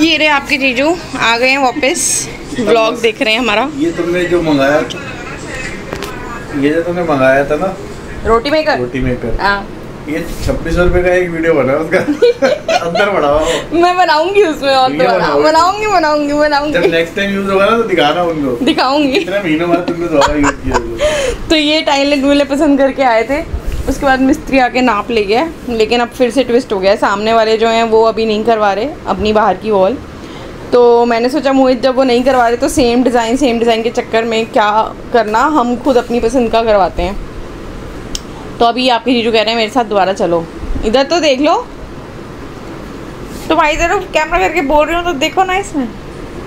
ये रहे आपके जीजू आ गए हैं वापस। व्लॉग देख रहे हैं हमारा। ये तुमने जो मंगाया ये जो तुमने मंगाया था ना रोटी मेकर? रोटी मेकर। हाँ। ये छब्बीस सौ रुपए का एक वीडियो बना उसका। अंदर बढ़ा हुआ वो। मैं बनाऊँगी उसमें और दोबारा बनाओगे? बनाऊँगी बनाऊँगी जब बनाऊँगी नेक्स्ट टाइम यूज़ होगा ना तो दिखाना उनको। दिखाऊँगी। कितने महीनों बाद तुमने दोबारा यूज़ किया। तो ये टाइलेट वाले पसंद करके आए थे। उसके बाद मिस्त्री आके नाप ले गया, लेकिन अब फिर से ट्विस्ट हो गया है। सामने वाले जो हैं, वो अभी नहीं करवा रहे, अपनी बाहर की वॉल तो मैंने सोचा, मोहित जब वो नहीं करवा रहे तो सेम डिज़ाइन सेम डिज़ाइन के चक्कर में क्या करना, हम खुद अपनी पसंद का करवाते हैं। तो अभी आपके जीजू कह रहे हैं, मेरे साथ दोबारा चलो। इधर तो देख लो। तो भाई, इधर कैमरा करके बोल रही हूँ तो देखो ना इसमें।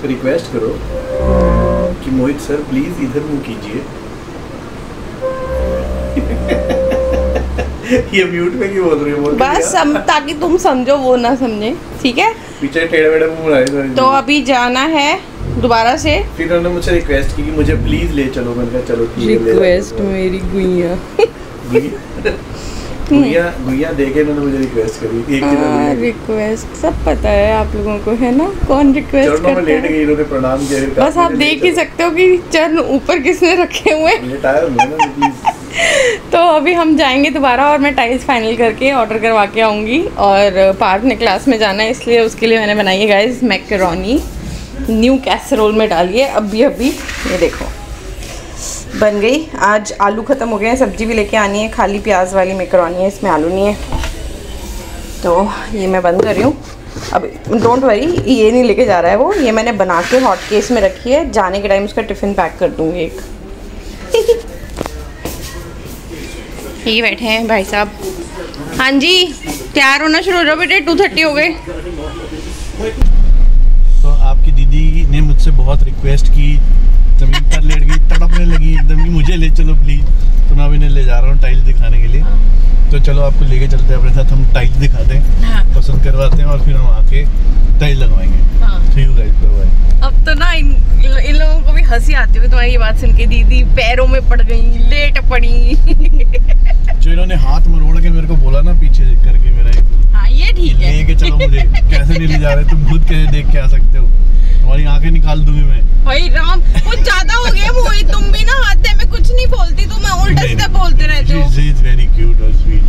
तो रिक्वेस्ट करो कि मोहित सर प्लीज़ इधर मुँह कीजिए। ये म्यूट में क्यों बोल रही हो? बस। हम ताकि तुम समझो वो ना समझे ठीक है? पीछे टेढ़े बेढ़े मुँह बनाए तो अभी जाना है दोबारा से। फिर उन्होंने मुझसे रिक्वेस्ट की कि मुझे प्लीज़ ले चलो। मैंने कहा चलो ठीक है रिक्वेस्ट मेरी गुइया। गुइया गुइया देके उन्होंने मुझे रिक्वेस्ट करी। एक दिन हाँ रिक्वेस्ट सब पता है आप लोगों को है ना? कौन रिक्वेस्ट करता लेट गई इन्होंने प्रणाम किया बस आप देख ही सकते हो कि चरण ऊपर किसने रखे हुए तो अभी हम जाएँगे दोबारा और मैं टाइल्स फाइनल करके ऑर्डर करवा के आऊँगी और पार्क ने क्लास में जाना है, इसलिए उसके लिए मैंने बनाई है गाइज़ मैकरोनी न्यू कैसरोल में डाली है, अभी अभी, ये देखो। बन गई। आज आलू ख़त्म हो गए हैं, सब्ज़ी भी लेके आनी है, खाली प्याज वाली मैकरोनी है, इसमें आलू नहीं है। तो ये मैं बंद कर रही हूँ। अब डोंट वरी ये नहीं लेके जा रहा है वो, ये मैंने बना के हॉट केस में रखी है। जाने के टाइम उसका टिफ़िन पैक कर दूँगी एक। ये बैठे हैं भाई साहब। हाँ जी, तैयार होना शुरू हो जाओ बेटे टू थर्टी हो गए। तो आपकी दीदी ने मुझसे बहुत रिक्वेस्ट की, ज़मीन पर लेट गई, तड़पने लगी, एकदम कि मुझे ले चलो प्लीज़ तो मैं अभी इन्हें ले जा रहा हूँ टाइल्स दिखाने के लिए। तो चलो आपको लेके चलते हैं, अपने साथ हम टाइल्स दिखाते हैं हाँ। करवाते हैं और फिर हम आके टाइल लगवाएँगे। हाँ। बाय अब तो ना इन इन लोगों को भी हँसी आती होगी तुम्हारी ये बात सुन के दीदी पैरों में पड़ गई लेट पड़ी। जो इन्होंने हाथ मरोड़ के मेरे को बोला ना पीछे करके मेरा एक हाँ ये ठीक है। लेके चलो मुझे कैसे नहीं ले जा रहे तुम खुद कैसे देख के आ सकते हो? तुम्हारी आँखें निकाल दूँगी मैं। भाई राम कुछ ज़्यादा हो गया मोहित तुम भी ना हाथ में कुछ नहीं बोलती तुम उल्टा सीधा बोलते रहते हो। इज़ वेरी क्यूट और स्वीट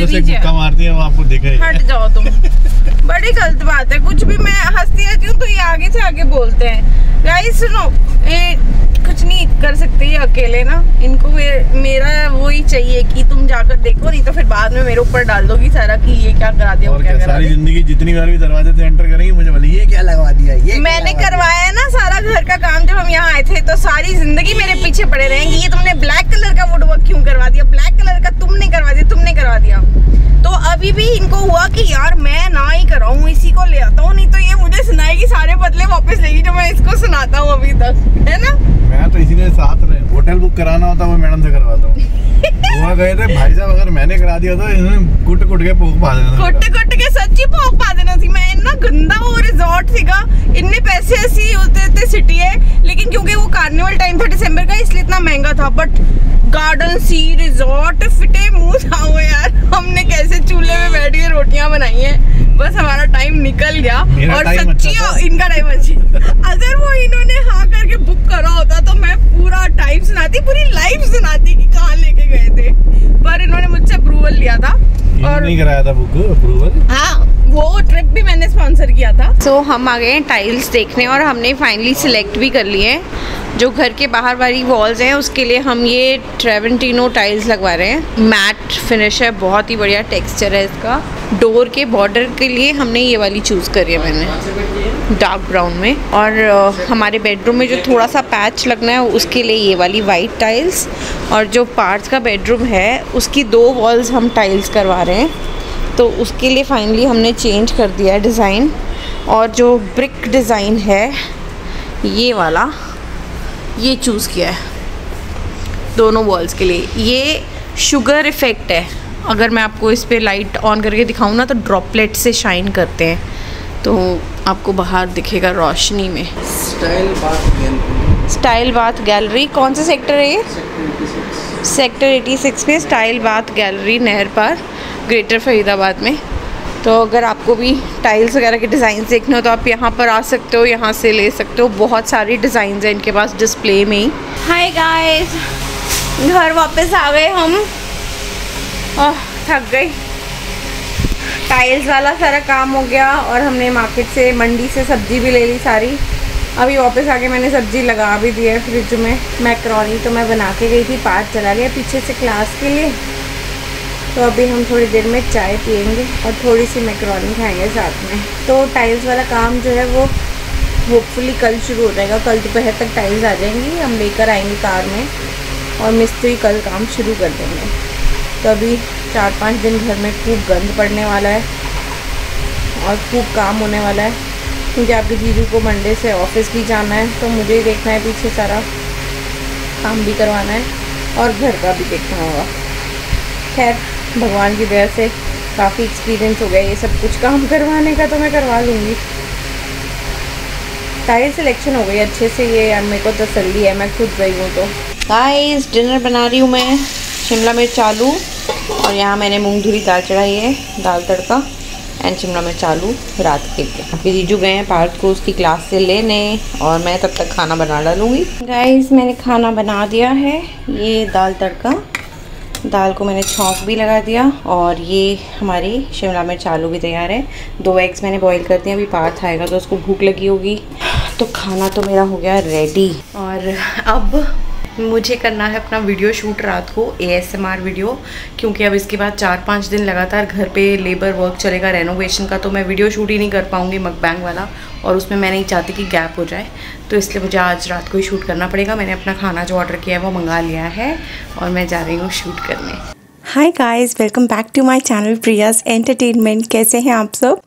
मुझे से मुक्का मारती है वो आपको देखा ही। हट जाओ तुम। बड़ी गलत बात है। कुछ भी मैं हंसती रहती हूँ तो ये आगे से आगे बोलते हैं। गाइस सुनो ये कुछ नहीं कर सकते ये अकेले ना। इनको मेरा ही चाहिए कि तुम जाकर देखो नहीं तो फिर बाद में मेरे ऊपर डाल दोगी सारा कि ये क्या करा दिया और क्या क्या सारी ज़िंदगी जितनी बार भी दरवाजे से एंटर करेंगे मुझे बोले ये क्या लगवा दिया ये मैंने करवाया है ना सारा घर का काम जब हम यहाँ आए थे तो सारी ज़िंदगी मेरे पीछे पड़े रहेंगे। ये तुमने ब्लैक कलर का वुड वर्क क्यों करवा दिया? ब्लैक कलर का तुमने करवा दिया तुमने करवा दिया। तो अभी भी इनको हुआ कि यार मैं ना ही कराऊं इसी को ले आता हूँ नहीं तो ये मुझे सुनाएगी सारे बदले वापस लेगी जो मैं इसको सुनाता हूँ अभी तक है ना? मैं तो इसीलिए साथ रहे होटल बुक कराना होता वो मैडम से करवाता हूँ गोवा गए थे भाई साहब अगर मैंने करा दिया तो इन्होंने कुट कुट के पोक पा देना कुट कुट के सच्ची पोक पा देना थी। मैं इतना गंदा वो रिजॉर्ट सीगा इतने पैसे ऐसी होते थे सिटी है। लेकिन क्योंकि वो कार्निवल टाइम था दिसंबर का इसलिए इतना महँगा था। बट गार्डन सी रिजॉर्ट फिटे मुँह था वो यार। हमने कैसे चूल्हे में बैठ के रोटियाँ बनाई हैं? बस हमारा टाइम निकल गया। और अच्छा सच्ची अच्छा इनका टाइम अच्छी अगर वो इन्होंने हाँ करा होता तो मैं पूरा टाइम सुनाती पूरी लाइफ सुनाती कि कहाँ लेके गए थे। पर इन्होंने मुझसे अप्रूवल लिया था और नहीं कराया था बुक अप्रूवल हाँ वो ट्रिप भी मैंने स्पॉन्सर किया था। सो so, हम आ गए हैं टाइल्स देखने और हमने फाइनली सिलेक्ट भी कर लिए। हैं जो घर के बाहर वाली वॉल्स हैं, उसके लिए हम ये ट्रेवेंटिनो टाइल्स लगवा रहे हैं। मैट फिनिश है बहुत ही बढ़िया टेक्सचर है इसका। डोर के बॉर्डर के लिए हमने ये वाली चूज़ करी है मैंने डार्क ब्राउन में। और हमारे बेडरूम में जो थोड़ा सा पैच लगना है, उसके लिए ये वाली वाइट टाइल्स और जो पार्ट्स का बेडरूम है, उसकी दो वॉल्स हम टाइल्स करवा रहे हैं। तो उसके लिए फाइनली हमने चेंज कर दिया है डिज़ाइन और जो ब्रिक डिज़ाइन है, ये वाला। ये चूज़ किया है। दोनों वॉल्स के लिए। ये शुगर इफ़ेक्ट है। अगर मैं आपको इस पर लाइट ऑन करके दिखाऊँ ना तो ड्रॉपलेट से शाइन करते हैं। तो आपको बाहर दिखेगा रोशनी में। स्टाइल बात गैलरी स्टाइल बाथ गैलरी कौन सा सेक्टर है ये? सेक्टर 86 में स्टाइल बाथ गैलरी नहर पार ग्रेटर फरीदाबाद में। तो अगर आपको भी टाइल्स वगैरह के डिज़ाइन देखने हो तो आप यहाँ पर आ सकते हो, यहाँ से ले सकते हो। बहुत सारी डिज़ाइन हैं इनके पास डिस्प्ले में ही। हाय गाइस घर वापस आ गए हम। ओह, थक गए टाइल्स वाला सारा काम हो गया और हमने मार्केट से, मंडी से सब्ज़ी भी ले ली सारी। अभी वापस आके मैंने सब्ज़ी लगा भी दी है फ्रिज में मैक्रोनी तो मैं बना के गई थी पार्ट चला गया पीछे से क्लास के लिए। तो अभी हम थोड़ी देर में चाय पियेंगे और थोड़ी सी मैक्रोनी खाएँगे साथ में। तो टाइल्स वाला काम जो है वो होपफुली कल शुरू हो जाएगा। कल दोपहर तक टाइल्स आ जाएँगी। हम लेकर आएँगे कार में और मिस्त्री कल काम शुरू कर देंगे। तो अभी चार पाँच दिन घर में खूब गंद पड़ने वाला है और खूब काम होने वाला है। क्योंकि आपके दीदी को मंडे से ऑफ़िस भी जाना है तो मुझे ही देखना है, पीछे सारा काम भी करवाना है और घर का भी देखना होगा। खैर भगवान की दया से काफ़ी एक्सपीरियंस हो गया ये सब कुछ। काम करवाने का तो मैं करवा लूँगी। टाइल सिलेक्शन हो गई अच्छे से ये मेरे को तसल्ली है, मैं खुद गई हूँ तो। गाइस डिनर बना रही हूँ मैं, शिमला मिर्च आलू, और यहाँ मैंने मूंग धुरी दाल चढ़ाई है, दाल तड़का एंड शिमला मिर्च आलू रात के लिए। अभी जीजू गए हैं पार्थ को उसकी क्लास से लेने, और मैं तब तक खाना बना डालूँगी। गाइस मैंने खाना बना दिया है, ये दाल तड़का। दाल को मैंने छौंक भी लगा दिया और ये हमारी शिमला मिर्च आलू भी तैयार है। दो एग्स मैंने बॉईल कर दिए, अभी पार्थ आएगा तो उसको भूख लगी होगी। तो खाना तो मेरा हो गया रेडी और अब मुझे करना है अपना वीडियो शूट रात को एएसएमआर वीडियो क्योंकि अब इसके बाद चार पाँच दिन लगातार घर पे लेबर वर्क चलेगा रेनोवेशन का तो मैं वीडियो शूट ही नहीं कर पाऊँगी मकबैंग वाला। और उसमें मैं नहीं चाहती कि गैप हो जाए तो इसलिए मुझे आज रात को ही शूट करना पड़ेगा। मैंने अपना खाना जो ऑर्डर किया है, वो मंगा लिया है और मैं जा रही हूँ शूट करने। Hi guys welcome back to my channel Priyas Entertainment कैसे हैं आप सब?